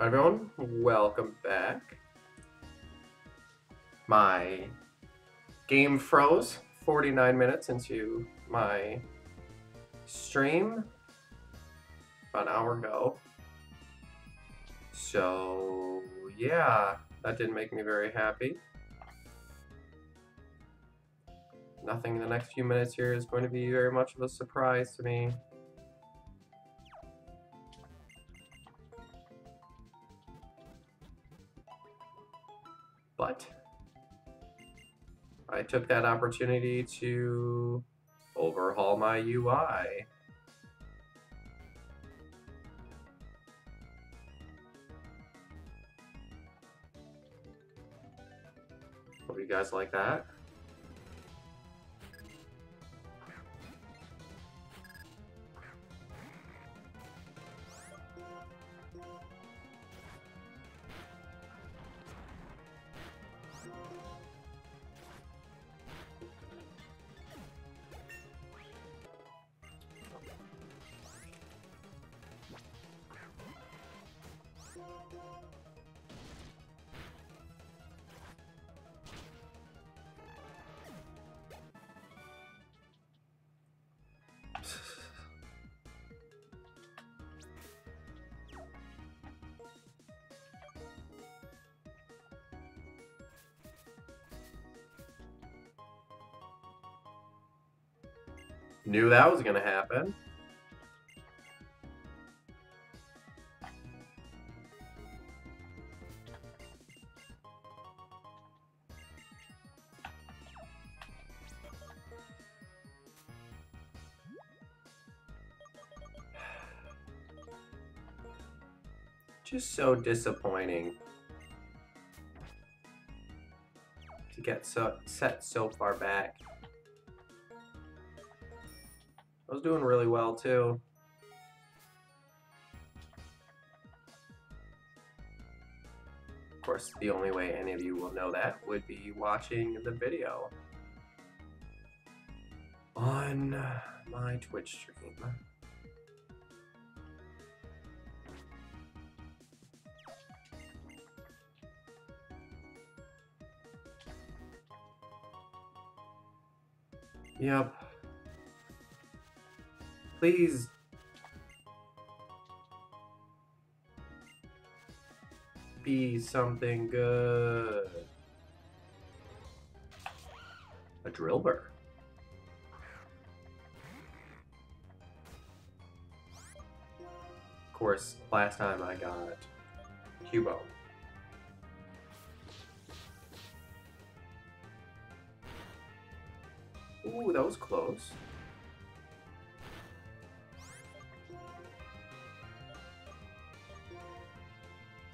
Everyone, welcome back. My game froze 49 minutes into my stream about an hour ago. So, yeah, that didn't make me very happy. Nothing in the next few minutes here is going to be very much of a surprise to me. But I took that opportunity to overhaul my UI. Hope you guys like that. Knew that was gonna happen. Just so disappointing to get so set so far back. I was doing really well too. Of course, the only way any of you will know that would be watching the video on my Twitch stream. Yep. Please. Be something good. A Drillbur. Of course, last time I got Cubone. Ooh, that was close.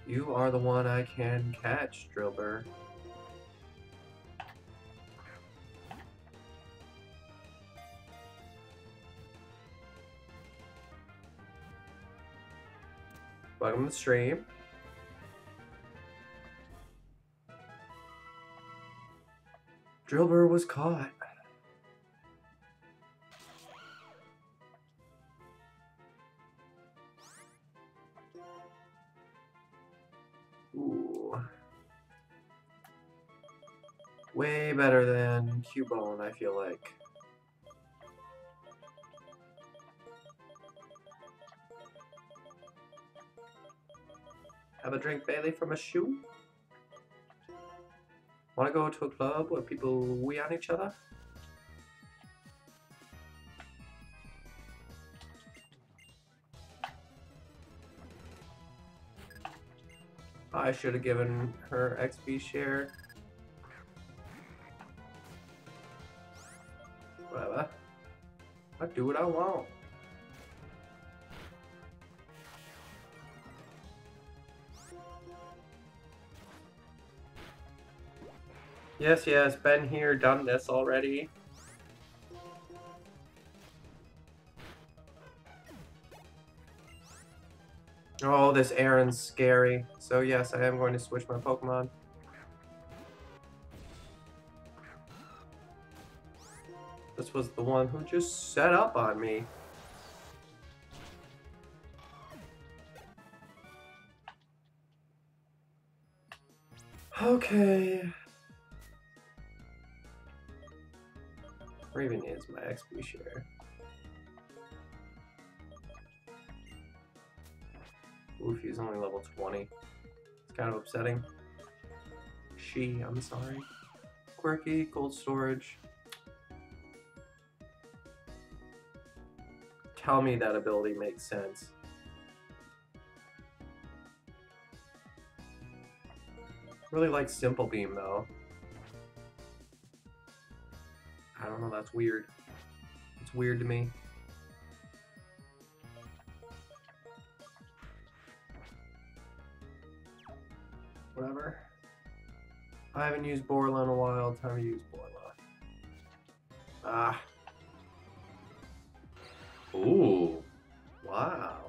You are the one I can catch, Drillbur. Welcome to the stream. Drillbur was caught. Better than Cubone, I feel like. Have a drink, Bailey, from a shoe? Want to go to a club where people wee on each other? I should have given her XP share. Do what I want. Yes, yes, been here, done this already. Oh, this Aron's scary. So yes, I am going to switch my Pokemon. This was the one who just set up on me. Okay. Raven is my XP share. Oof, he's only level 20. It's kind of upsetting. She, I'm sorry. Quirky, cold storage. Tell me that ability makes sense. Really like Simple Beam though. I don't know, that's weird. It's weird to me. Whatever. I haven't used Borla in a while. Time to use Borla. Ah. Ooh. Wow.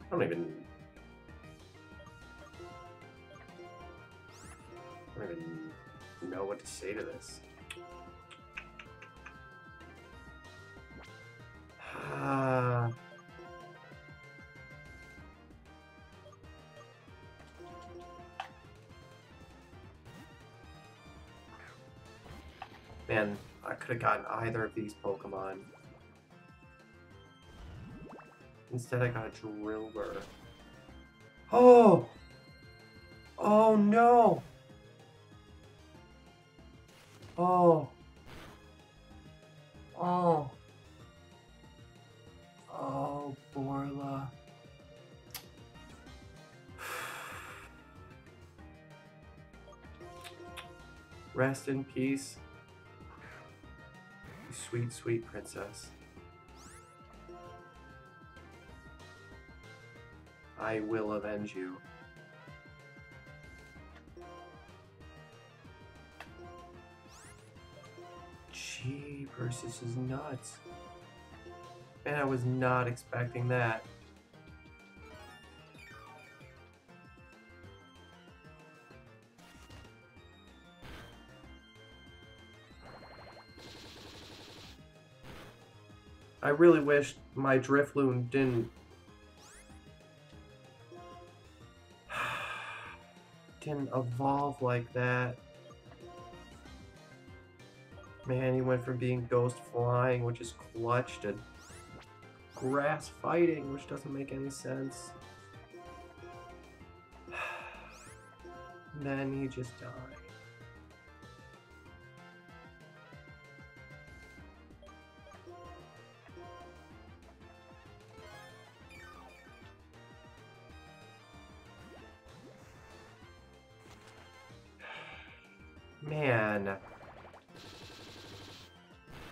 I don't even. I don't even know what to say to this. Could have gotten either of these Pokemon. Instead, I got a Drillbur. Oh! Oh no! Oh. Oh. Oh, Borla. Rest in peace. Sweet, sweet princess. I will avenge you. Jeepers, this is nuts. Man, I was not expecting that. Really wish my Drifloon didn't didn't evolve like that. Man, he went from being ghost flying, which is clutch, to grass fighting, which doesn't make any sense. then he just died. Man.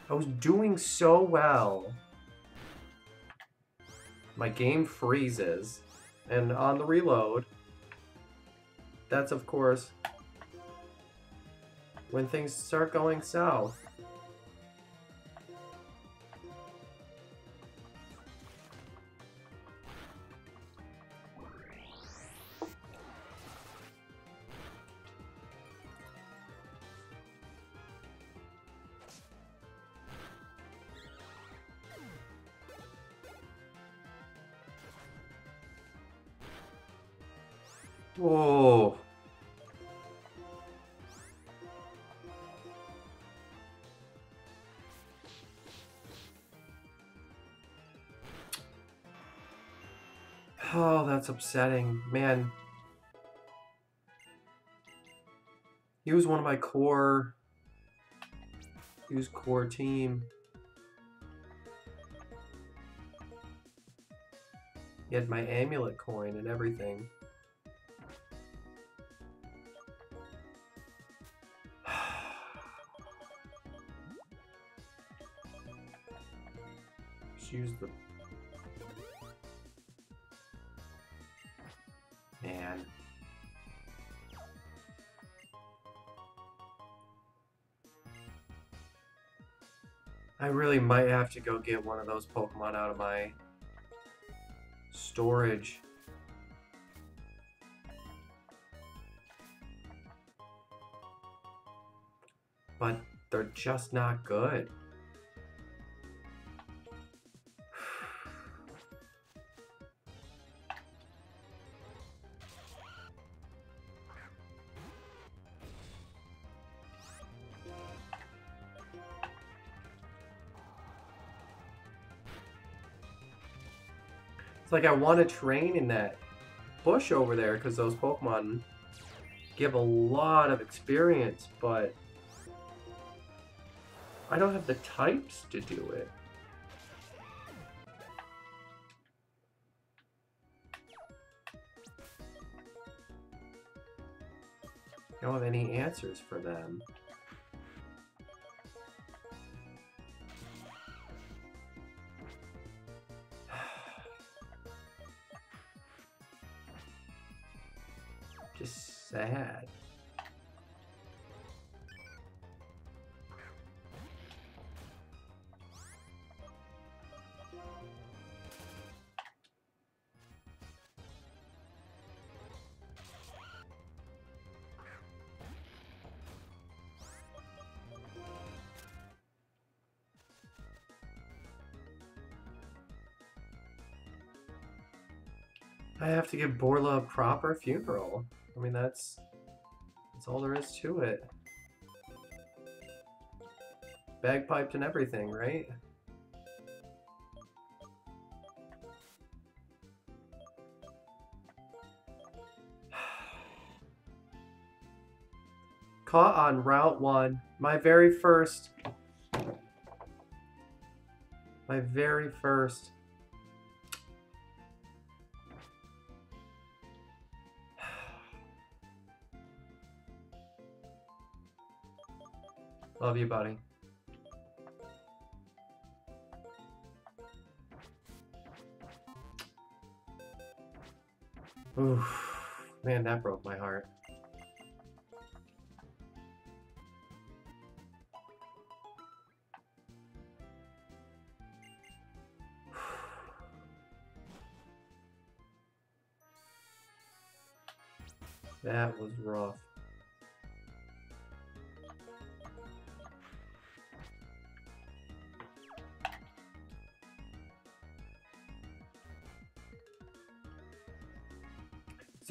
I was doing so well. My game freezes. And on the reload, that's of course when things start going south. That's upsetting. Man. He was one of my core... He was core team. He had my amulet coin and everything. I really might have to go get one of those Pokemon out of my storage. But they're just not good. Like I want to train in that bush over there because those Pokemon give a lot of experience, but I don't have the types to do it. I don't have any answers for them. I have to give Borla a proper funeral. I mean, that's that's all there is to it. Bagpiped and everything, right? Caught on Route 1. My very first. My very first. Love you, buddy. Oof. Man, that broke my heart.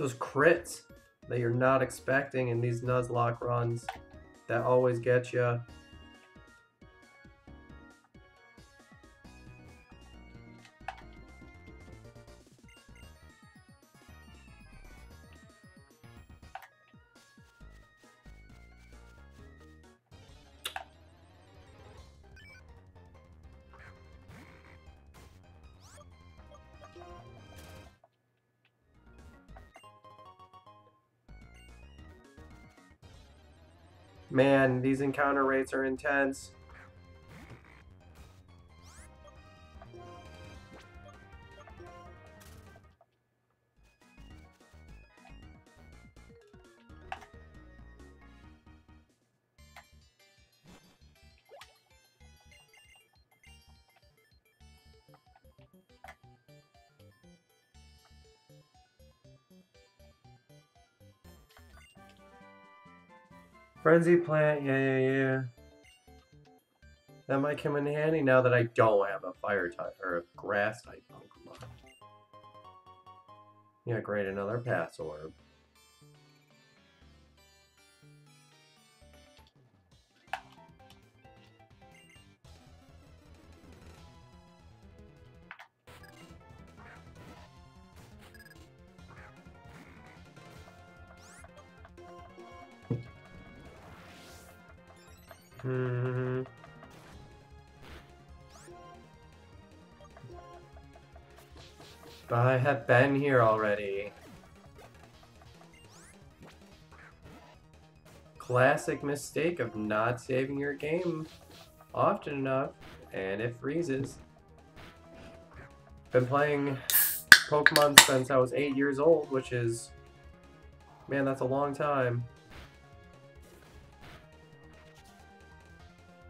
Those crits that you're not expecting in these Nuzlocke runs that always get you. These encounter rates are intense. Frenzy plant, yeah, yeah, yeah. That might come in handy now that I don't have a fire type or a grass type Pokemon. Yeah, great, another pass orb. Hmm. I have been here already. Classic mistake of not saving your game often enough, and it freezes. Been playing Pokemon since I was 8 years old, which is... Man, that's a long time.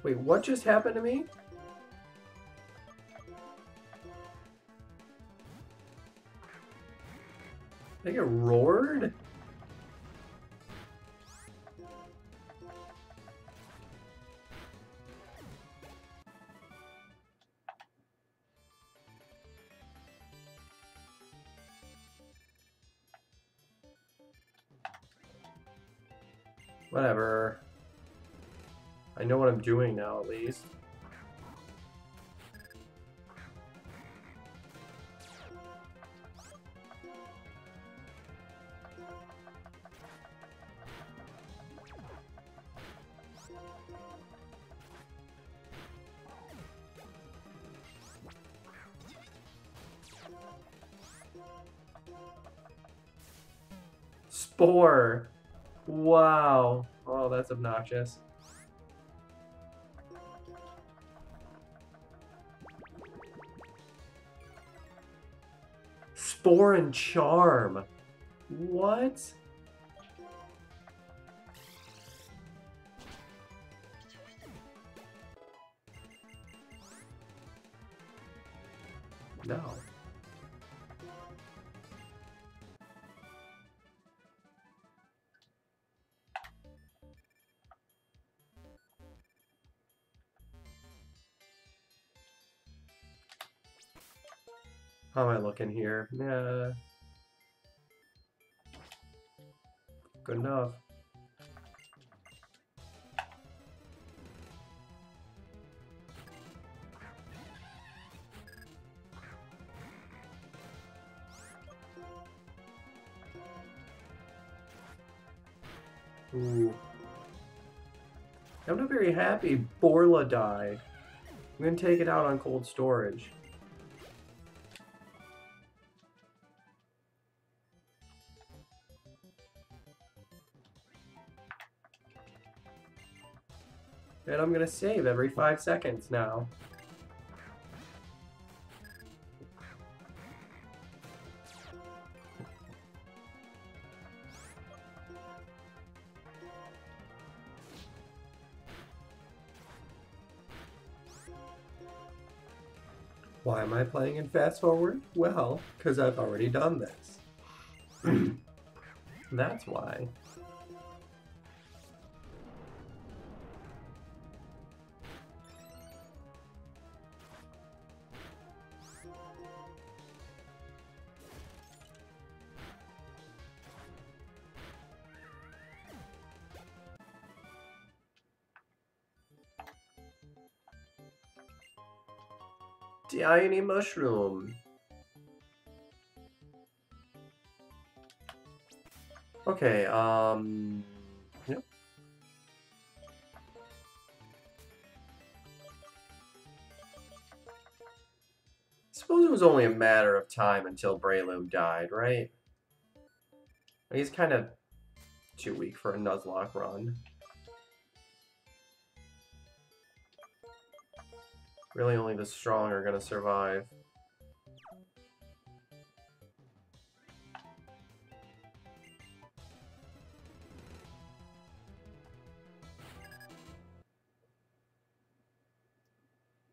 Wait, what just happened to me? I get roared? Whatever doing now, at least. Spore! Wow. Oh, that's obnoxious. And Charm. What? No. How am I looking here? Yeah. Good enough. Ooh. I'm not very happy Borla died. I'm gonna take it out on cold storage. I'm gonna save every five seconds now. Why am I playing in fast forward? Well, because I've already done this. That's why. Tiny mushroom. Okay, um... Yep. suppose it was only a matter of time until Breloom died, right? He's kind of too weak for a Nuzlocke run. Really only the strong are gonna survive.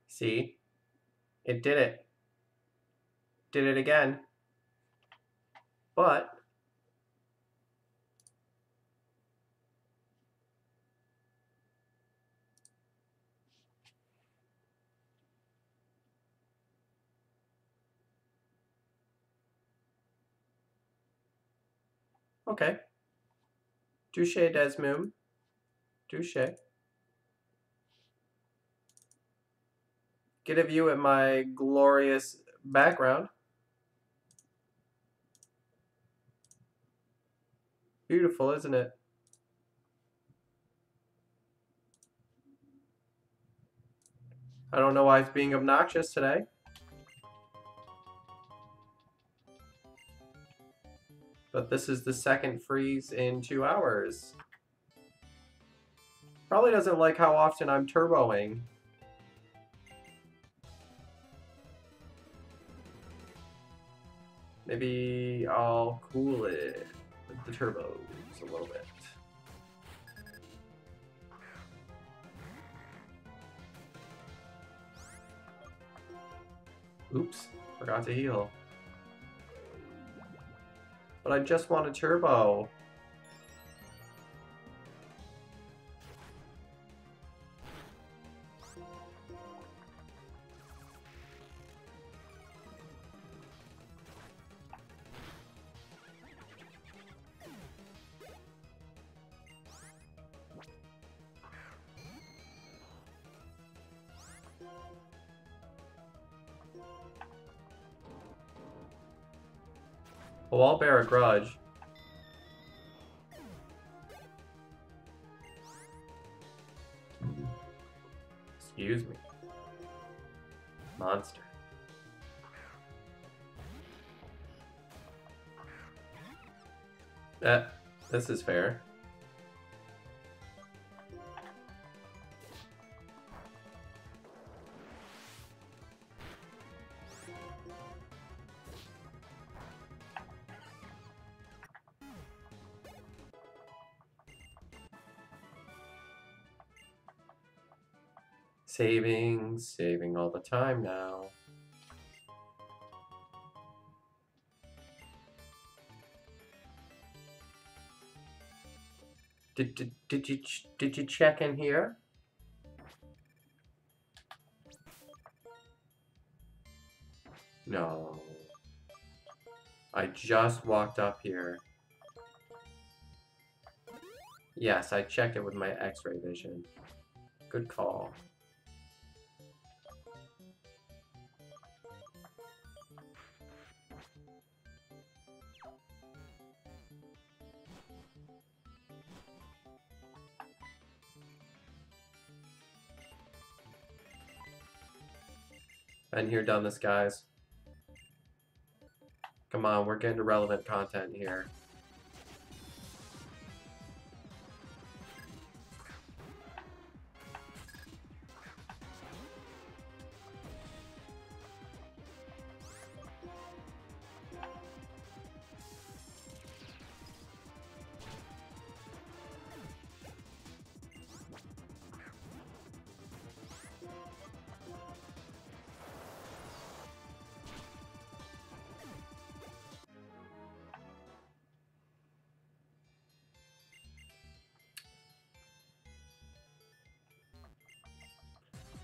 See? It did it. Did it again. But Okay. Touche, Desmoom. Touche. Get a view at my glorious background. Beautiful, isn't it? I don't know why it's being obnoxious today. But this is the second freeze in two hours. Probably doesn't like how often I'm turboing. Maybe I'll cool it with the turbos a little bit. Oops, forgot to heal. But I just want a turbo. Well, I'll bear a grudge. Excuse me. Monster. Uh, This is fair. Saving, saving all the time now. Did, did, did you did you check in here? No. I just walked up here. Yes, I checked it with my x-ray vision. Good call. Been here, done this, guys. Come on, we're getting to relevant content here.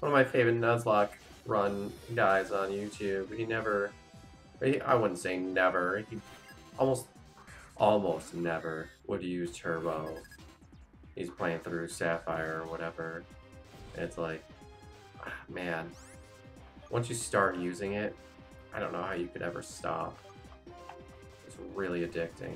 One of my favorite Nuzlocke run guys on YouTube. He never, he, I wouldn't say never, he almost, almost never would use Turbo. He's playing through Sapphire or whatever. It's like, ah, man, once you start using it, I don't know how you could ever stop. It's really addicting.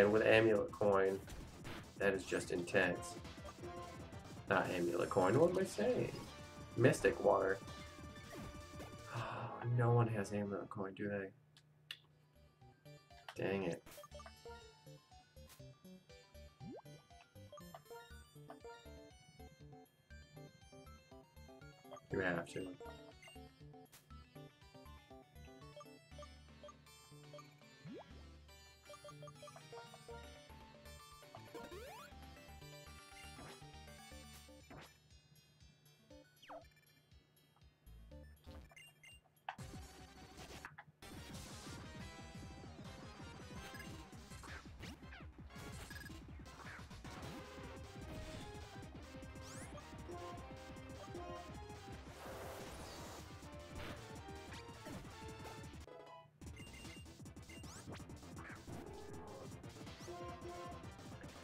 And with Amulet Coin, that is just intense. Not Amulet Coin, what am I saying? Mystic Water. no one has Amulet Coin, do they? Dang it. You have to.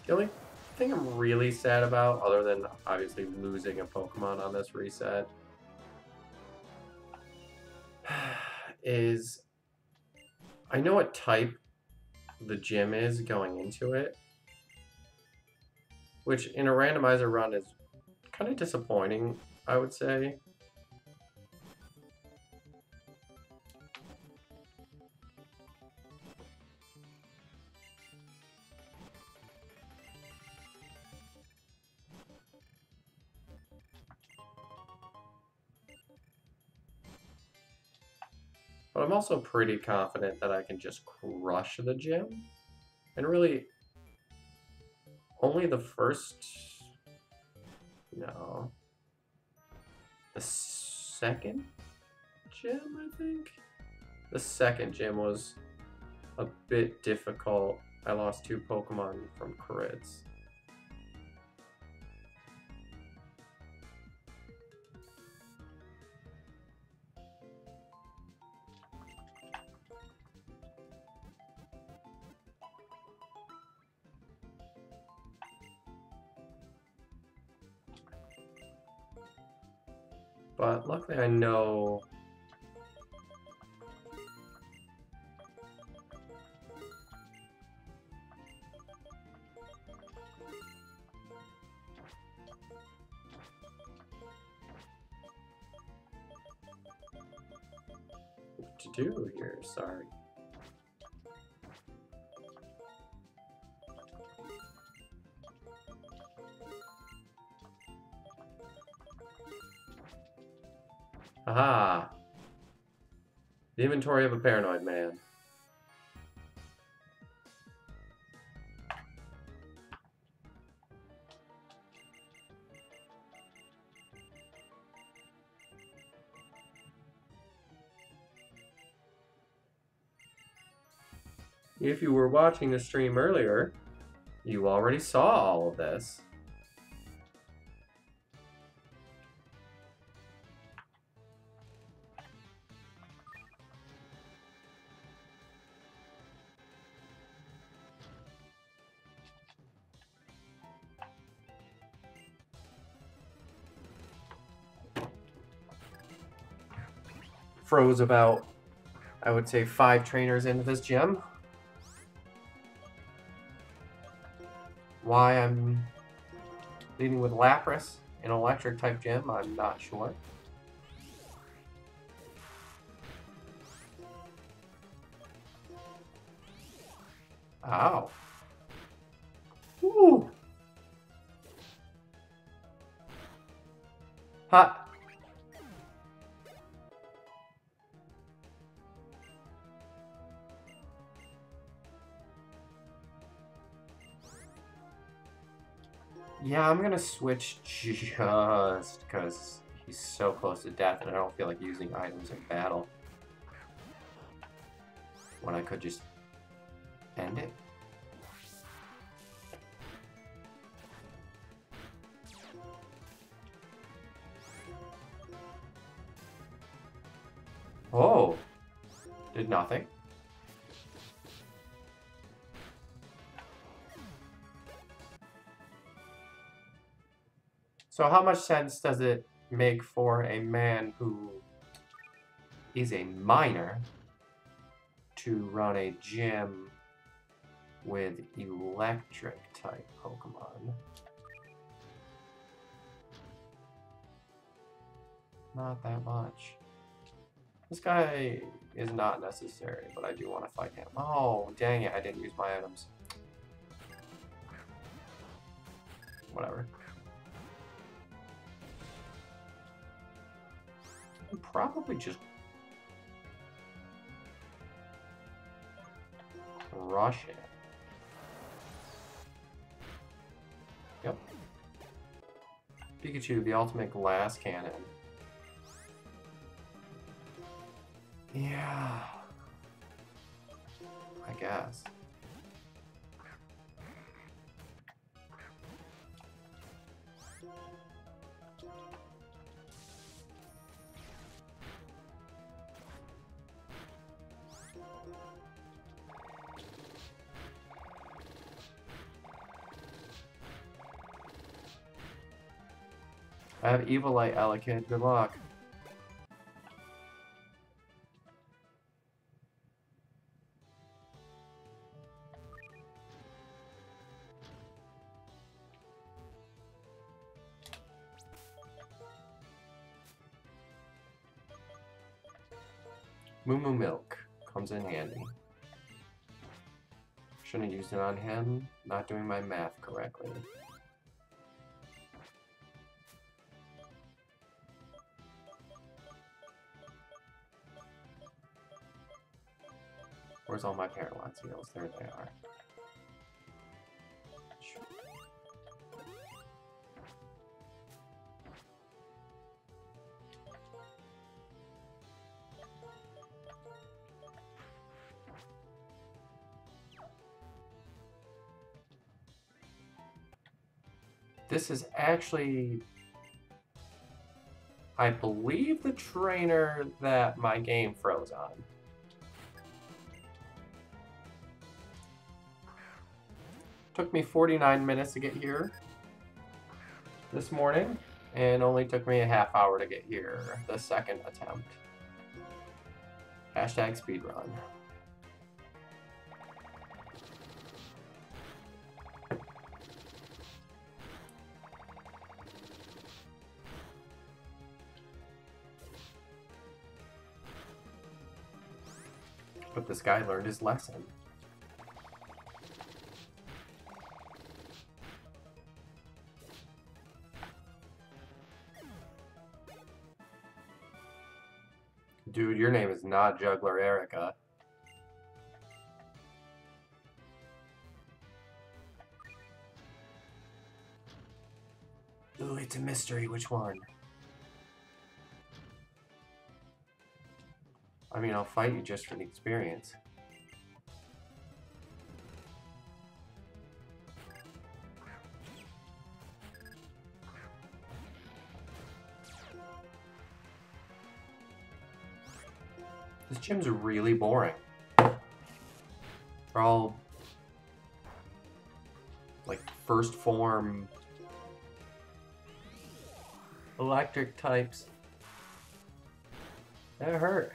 The only thing I'm really sad about, other than obviously losing a Pokemon on this reset, is I know what type the gym is going into it, which in a randomizer run is kind of disappointing, I would say. Also pretty confident that I can just crush the gym. And really, only the first... No. The second gym, I think? The second gym was a bit difficult. I lost two Pokemon from crits. Luckily I know... What to do here, sorry. Aha! The inventory of a paranoid man. If you were watching the stream earlier, you already saw all of this. Froze about, I would say, five trainers into this gym. Why I'm leading with Lapras, an electric type gym, I'm not sure. Ow. Ooh. Hot. Yeah, I'm gonna switch just because he's so close to death and I don't feel like using items in battle. When I could just end it. Oh! Did nothing. So how much sense does it make for a man who is a miner to run a gym with electric type Pokemon? Not that much. This guy is not necessary, but I do want to fight him. Oh, dang it, I didn't use my items. Whatever. Probably just rush it. Yep. Pikachu, the ultimate glass cannon. Yeah. I guess. I have Evil Eviolite allocated. Good luck. Moo Moo Milk comes in handy. Shouldn't have used it on him. Not doing my math correctly. Where's all my Paralyze heals? There they are. This is actually, I believe, the trainer that my game froze on. Took me 49 minutes to get here this morning, And only took me a half hour to get here. The second attempt. Hashtag speedrun. But this guy learned his lesson. Not Juggler Erica. Ooh, it's a mystery. Which one? I mean, I'll fight you just for the experience. This gym's really boring. They're all like first form electric types. That hurt.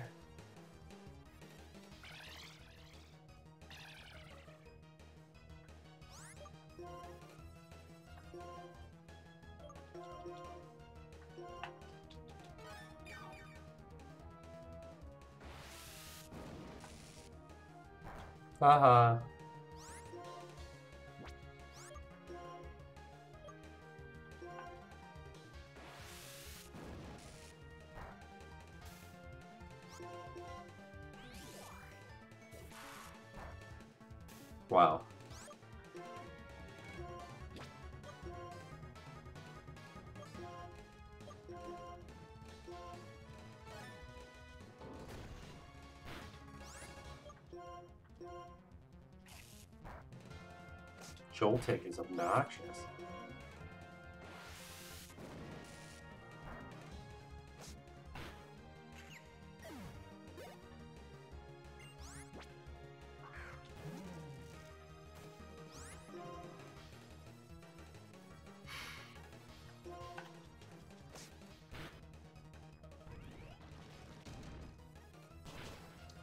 Haha. Wow. Joltik is obnoxious.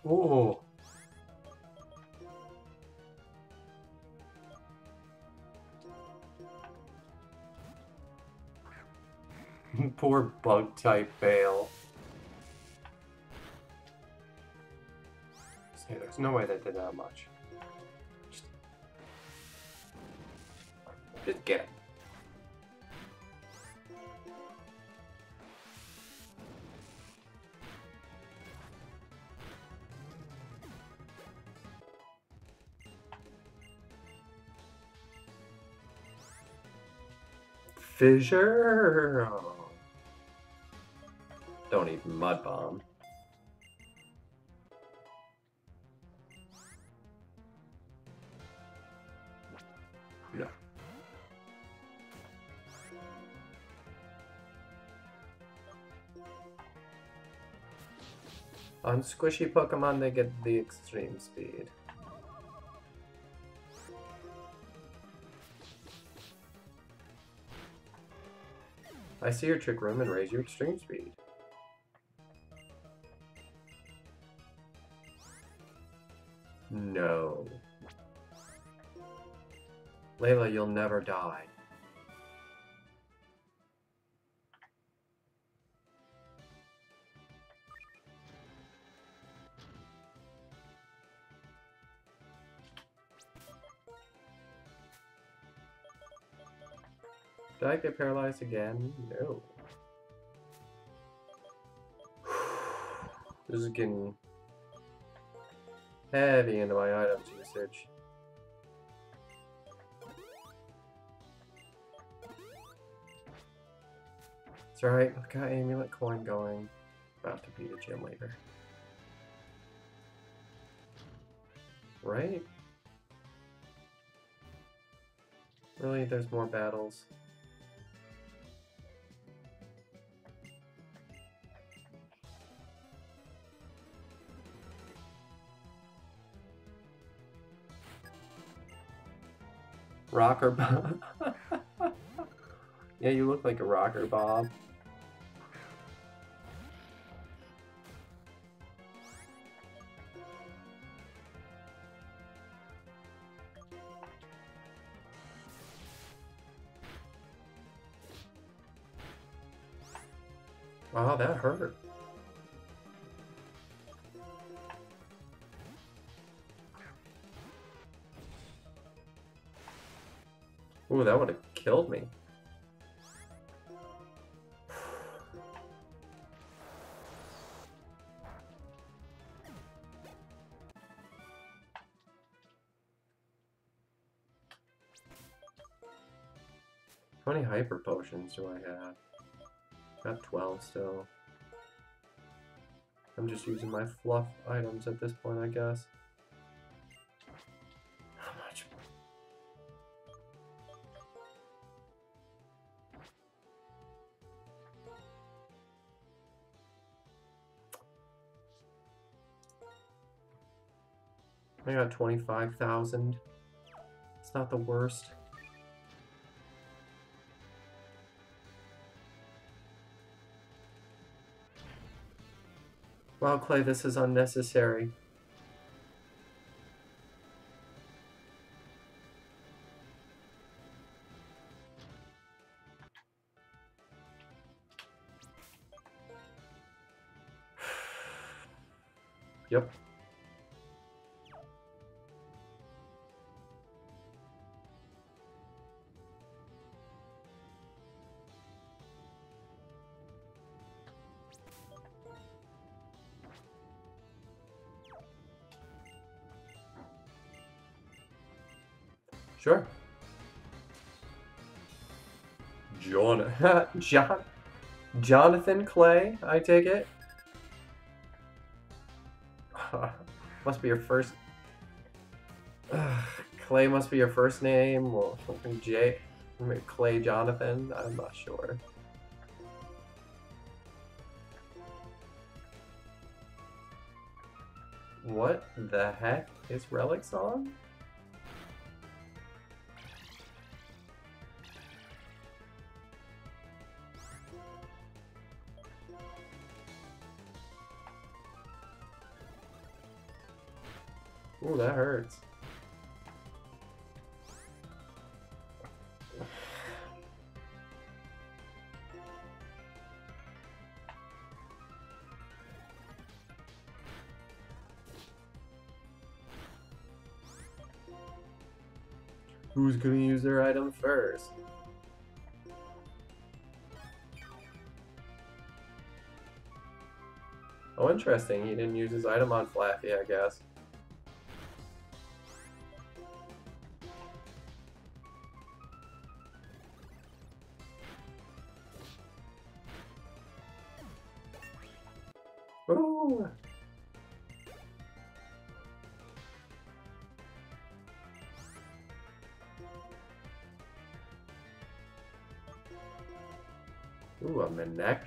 Ooh. Poor bug type Bale. Say, there's no way they did that much. Just, just get it. Fissure. Don't even mud bomb. No. On squishy Pokemon, they get the extreme speed. I see your trick room and raise your extreme speed. Layla, you'll never die. Did I get paralyzed again? No. This is getting heavy into my items usage. It's alright, I've got amulet coin going. About to beat a gym later. Right? Really, there's more battles. Rocker bomb. Yeah, you look like a rocker, Bob. Wow, that hurt. Ooh, that would have killed me. How many hyper potions do I have? Got 12 still. I'm just using my fluff items at this point, I guess. How much? I got 25,000. It's not the worst. Clay, this is unnecessary. John, Jonathan Clay, I take it. must be your first. Clay must be your first name. Well, J, Clay Jonathan. I'm not sure. What the heck is Relic Song? Ooh, that hurts. Who's gonna use their item first? Oh, interesting. He didn't use his item on Flaaffy, I guess.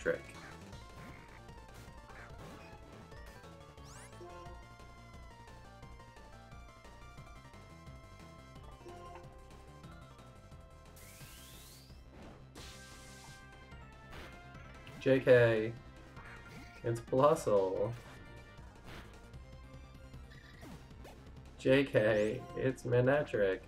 A Manectric. JK. It's Blitzle. JK, it's Manectric.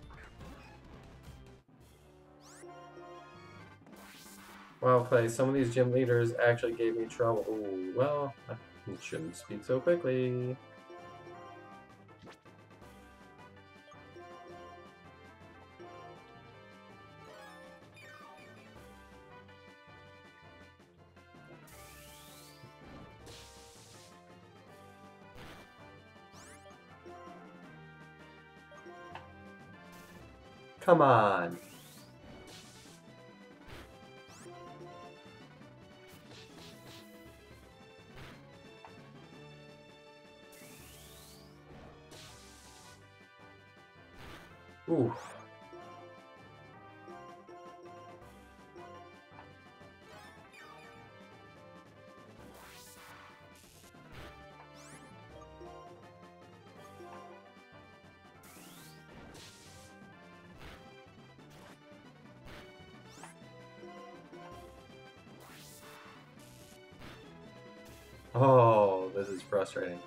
Wow, Clay, some of these gym leaders actually gave me trouble. Ooh, well, I shouldn't speak so quickly. Come on. Frustrating.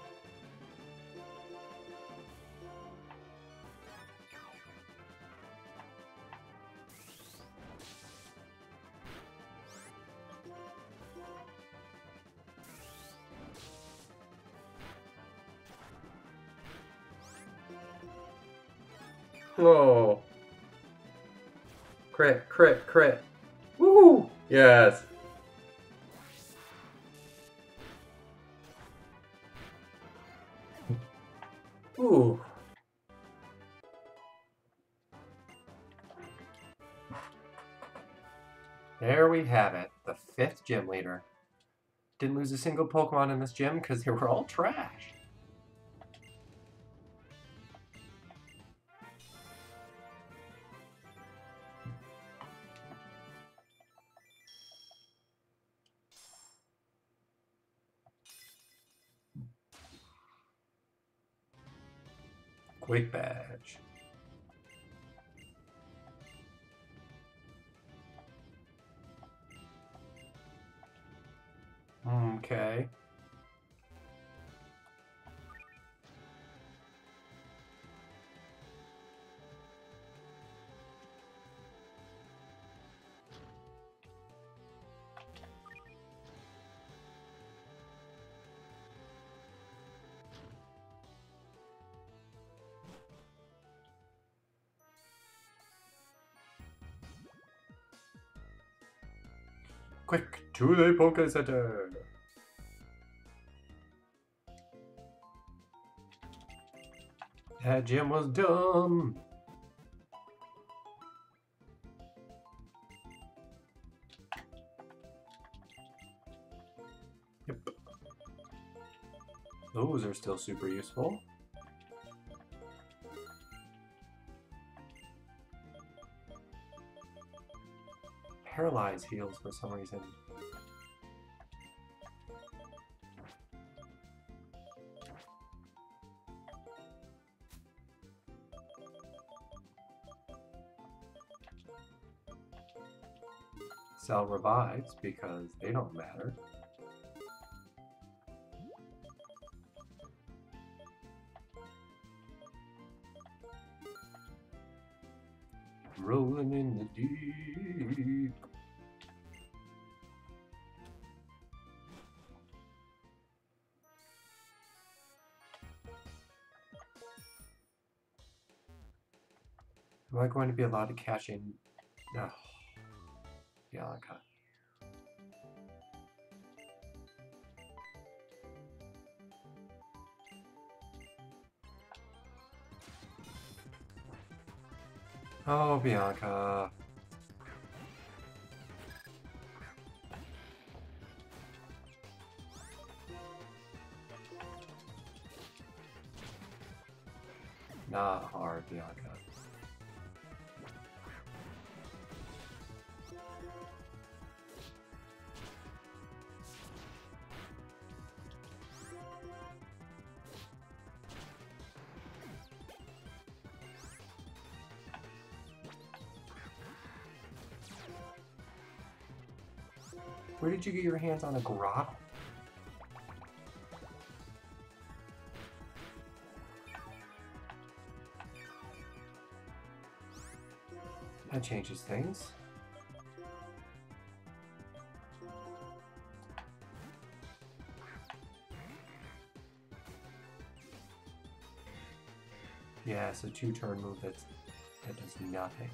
Oh. Crit, crit, crit. Woo! Yes. Gym leader. Didn't lose a single Pokemon in this gym because they were all trash. Quick badge. Okay. Quick, to the Poke Center! That gym was dumb! Yep. Those are still super useful. Paralyze heals for some reason. Revives because they don't matter. Rolling in the deep. Am I going to be allowed to cash in? No. Bianca. Oh, Bianca. Not hard, Bianca. Where did you get your hands on a Grotle? That changes things. Yeah, so two turn move that's, that does nothing.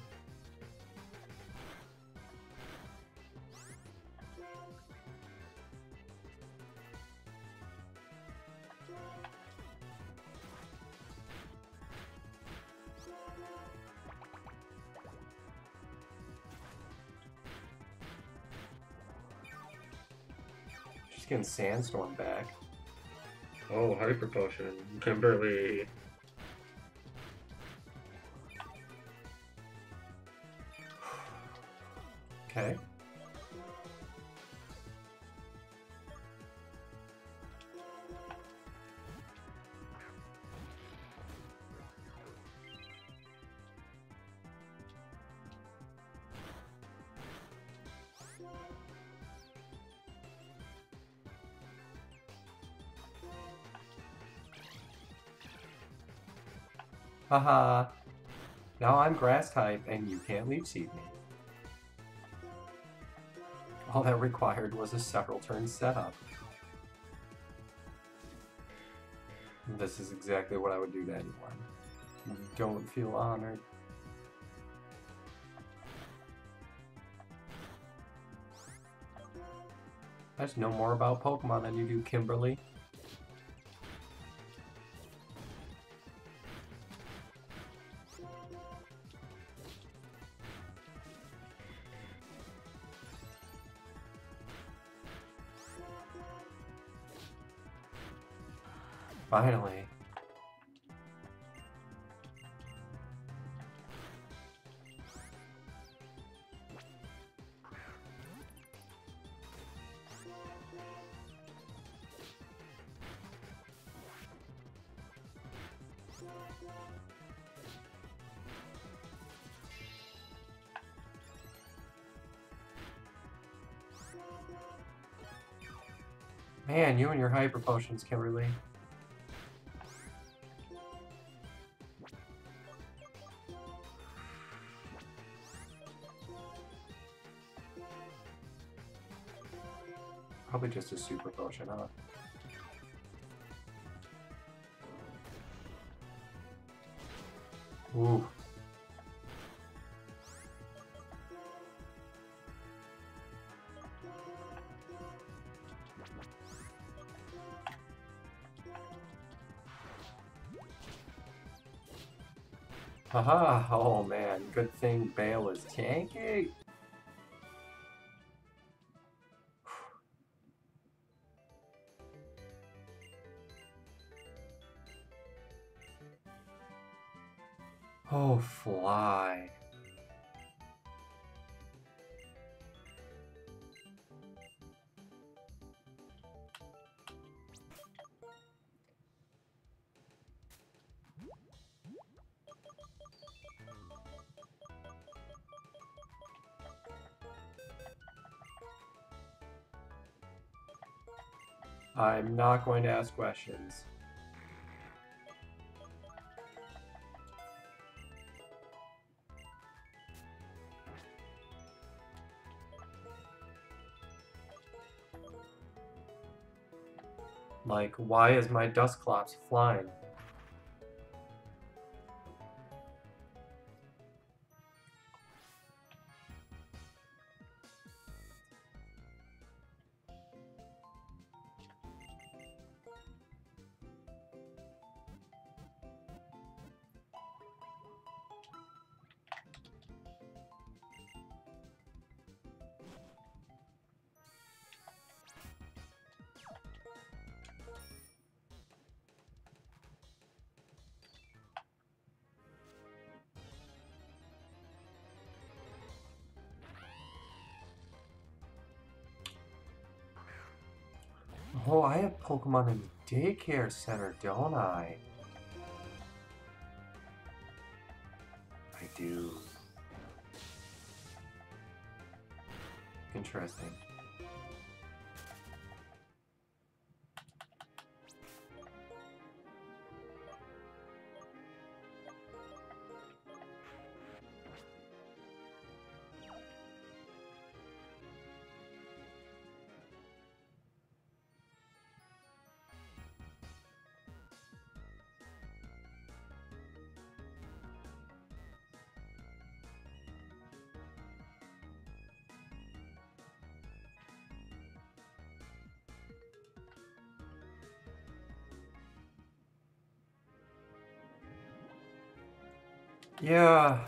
Sandstorm back. Oh, Hyper Potion. Kimberly. Haha. now I'm grass type and you can't leech seed me. All that required was a several turn setup. This is exactly what I would do to anyone. Don't feel honored. I just know more about Pokemon than you do, Kimberly. Finally. Man, you and your hyper potions, Kimberly. Just a super potion, huh? Ooh. Haha, oh man, good thing Bale is tanky. I'm not going to ask questions. Like, why is my Dusclops flying? Pokemon in the daycare center, don't I? I do. Interesting. Yeah.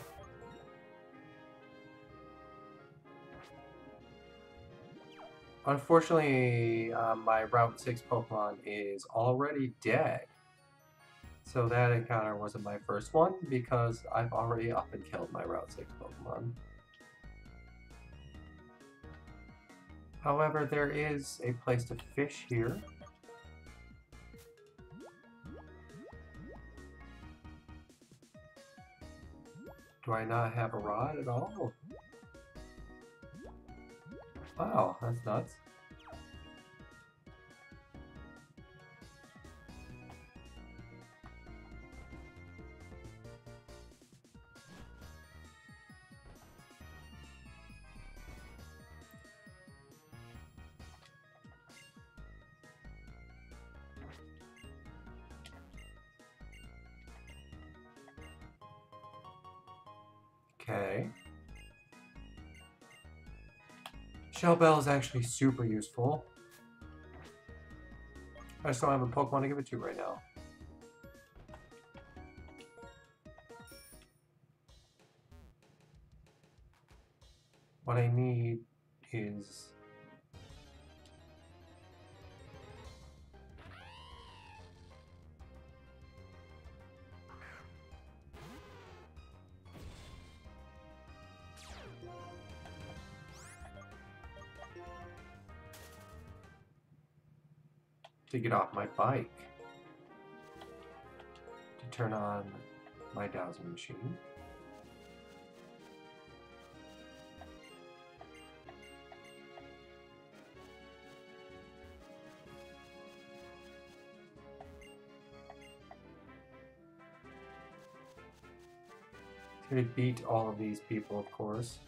Unfortunately, uh, my Route 6 Pokemon is already dead. So that encounter wasn't my first one because I've already up and killed my Route 6 Pokemon. However, there is a place to fish here. Do I not have a rod at all? Wow, that's nuts. Shell Bell is actually super useful. I just don't have a Pokemon to give it to right now. To get off my bike to turn on my dowsing machine. To beat all of these people, of course.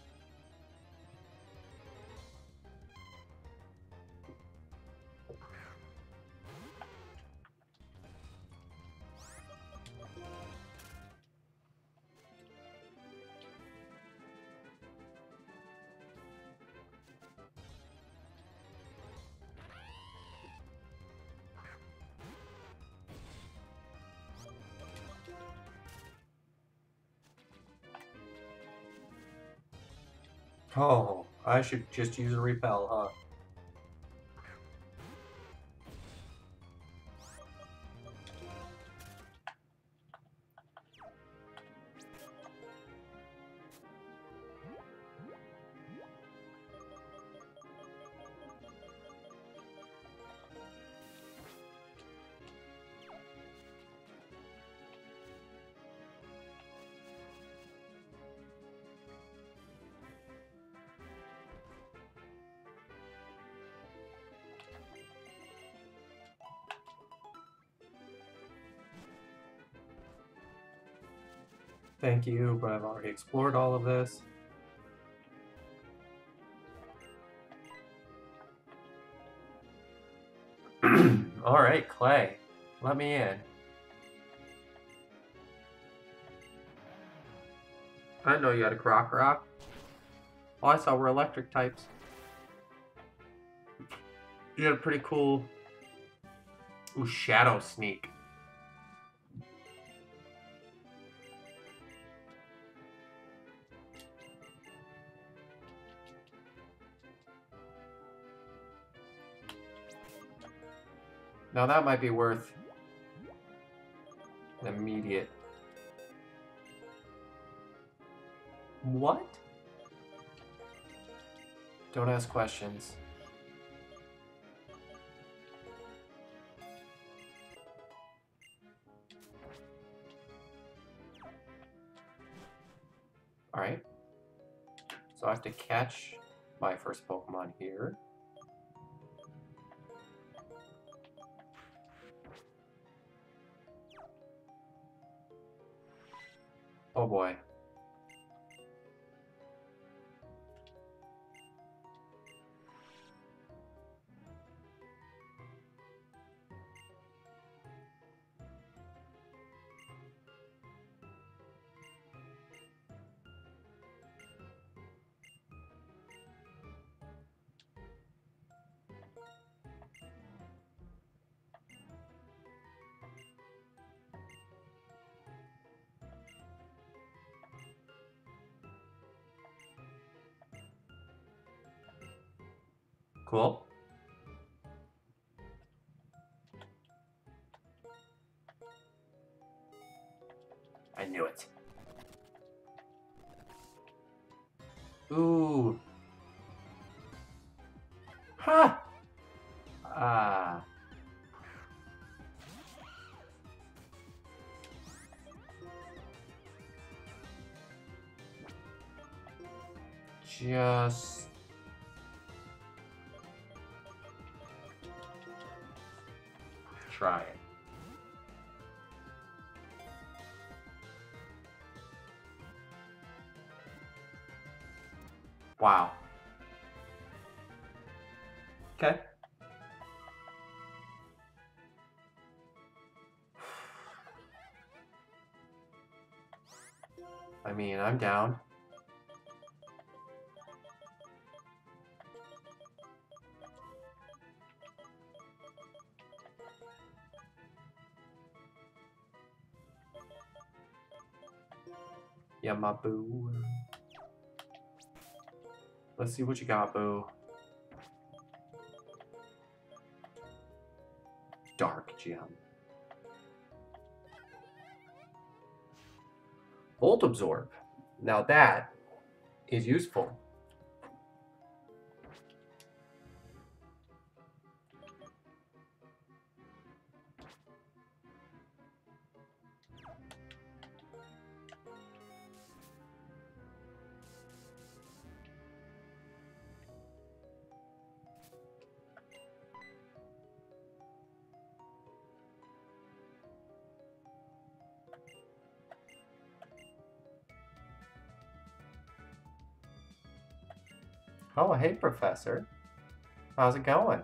Oh, I should just use a repel, huh? Thank you, but I've already explored all of this. all right, Clay, let me in. I know you had a Krokorok. All I saw were electric types. You had a pretty cool... Ooh, Shadow Sneak. Now that might be worth an immediate... What? Don't ask questions. Alright. So I have to catch my first Pokemon here. Oh boy. Just try it. Wow. Okay. I mean, I'm down. Yeah, my boo. Let's see what you got, boo. Dark gem. Volt absorb. Now that is useful. Hey, Professor. How's it going?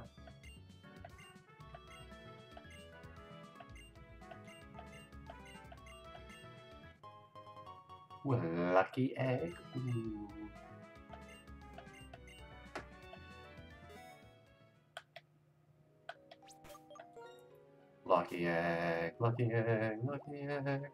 Lucky egg. Ooh. Lucky egg, lucky egg, lucky egg.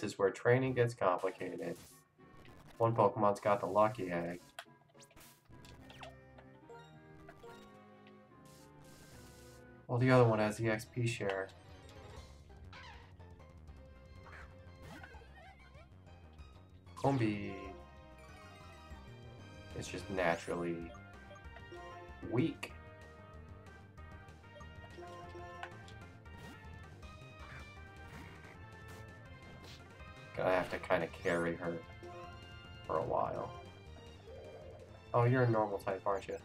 This is where training gets complicated. One Pokemon's got the lucky egg. Well, the other one has the XP share. Combee is just naturally weak. Gonna have to kind of carry her for a while. Oh, you're a normal type, aren't you?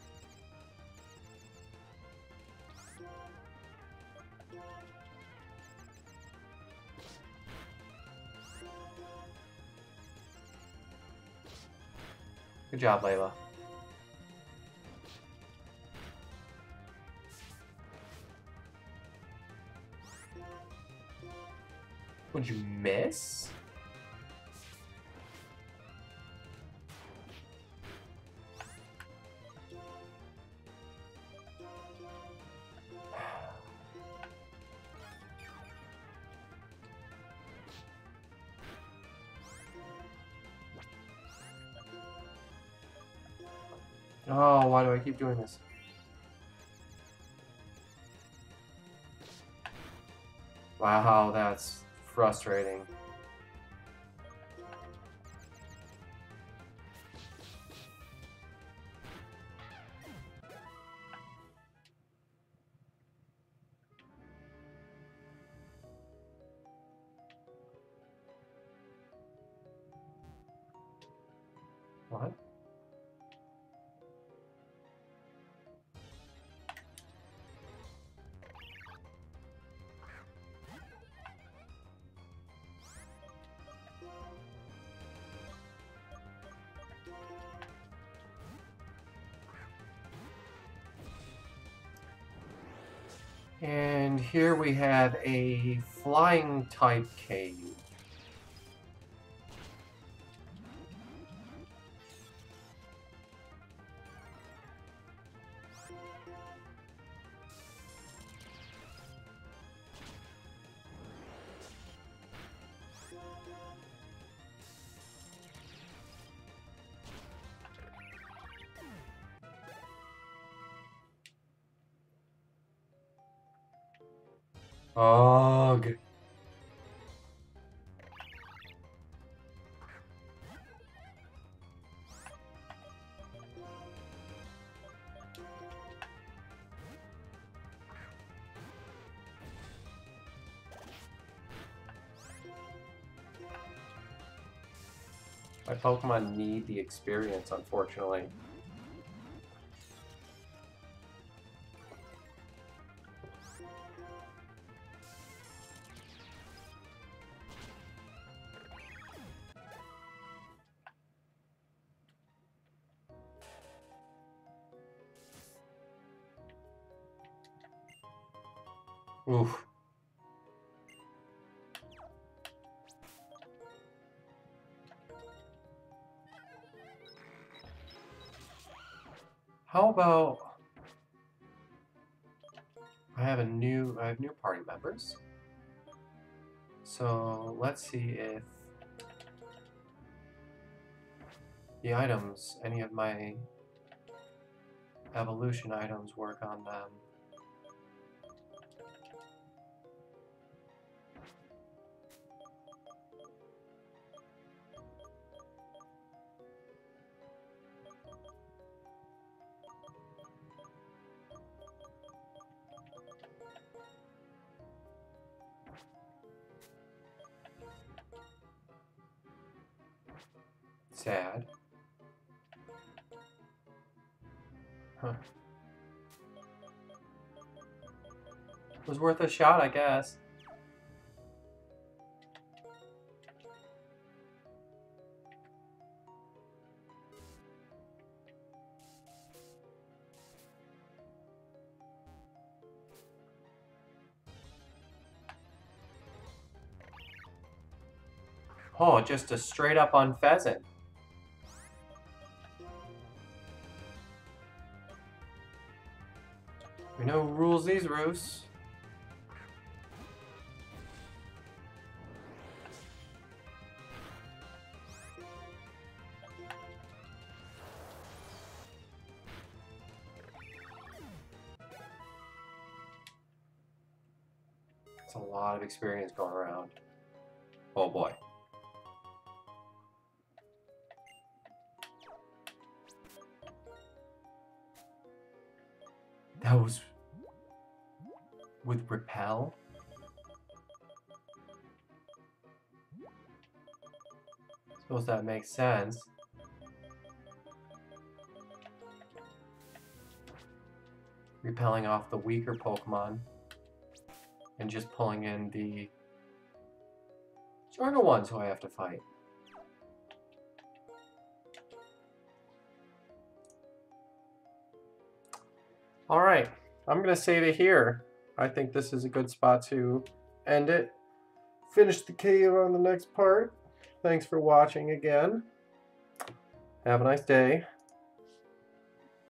Good job, Layla. Would you miss? Doing this? Wow, that's frustrating. And here we have a flying type cave. Pokemon need the experience, unfortunately. About I have a new I have new party members. So let's see if the items, any of my evolution items work on them. Sad. Huh. Was worth a shot, I guess. Oh, just a straight up Unfezant. Who rules these roosts. It's a lot of experience going around. Oh boy. That was with repel. Suppose that makes sense. Repelling off the weaker Pokemon and just pulling in the stronger ones who I have to fight. All right, I'm going to save it here. I think this is a good spot to end it. Finish the cave on the next part. Thanks for watching again. Have a nice day.